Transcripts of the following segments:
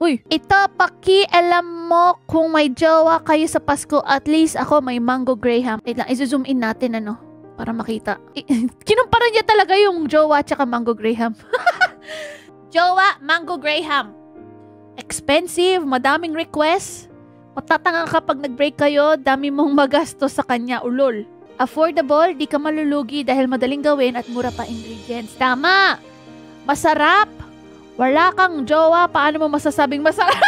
Uy, ito, paki, alam mo, kung may jowa kayo sa Pasko, at least ako may mango graham. Wait lang, zoom in natin, ano, para makita. I- Kinumpara niya talaga yung jowa tsaka mango graham. jowa, mango graham. Expensive, madaming request. Matatanga kapag nag-break kayo, dami mong magastos sa kanya, ulol. Affordable, di ka malulugi dahil madaling gawin at mura pa ingredients. Tama! Masarap! Wala kang jowa, paano mo masasabing masarap?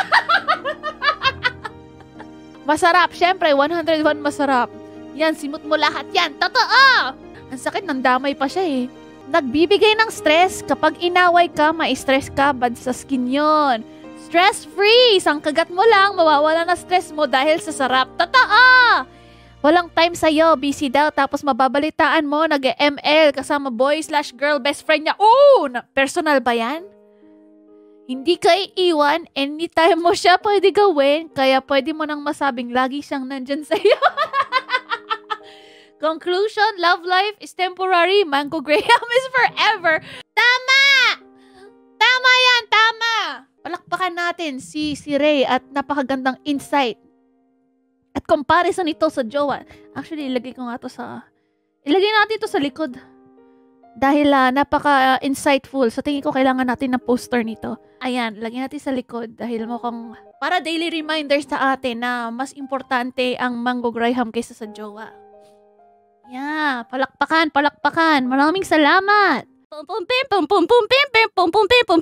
masarap, syempre, 101 masarap. Yan, simut mo lahat yan. Totoo! Ang sakit, ng damay pa siya eh. Nagbibigay ng stress. Kapag inaway ka, ma-stress ka, bad sa skin yon. Stress-free! Isang kagat mo lang, mawawala na stress mo dahil sa sarap. Totoo! Walang time sa'yo, busy daw, tapos mababalitaan mo, nag-ML kasama boy slash girl best friend niya. Oo! Na, personal ba yan? Hindi ka iiwan, anytime mo siya pwede gawin, kaya pwede mo nang masabing lagi siyang nandyan sa'yo. Conclusion, love life is temporary, Mango Graham is forever. Tama! Tama yan, tama! Palakpakan natin si, si Ray at napakagandang insight. At comparison ito sa jowa. Actually, ilagay ko nga to sa... Ilagay natin ito sa likod. Dahil uh, napaka-insightful. So, tingin ko kailangan natin ng poster nito. Ayan, lagyan natin sa likod dahil mukhang para daily reminders sa atin na mas importante ang Mango Graham kaysa sa jowa. Yeah, palakpakan, palakpakan. Maraming salamat. Pum pum pim pum pum pum pim pim pum pum pim pum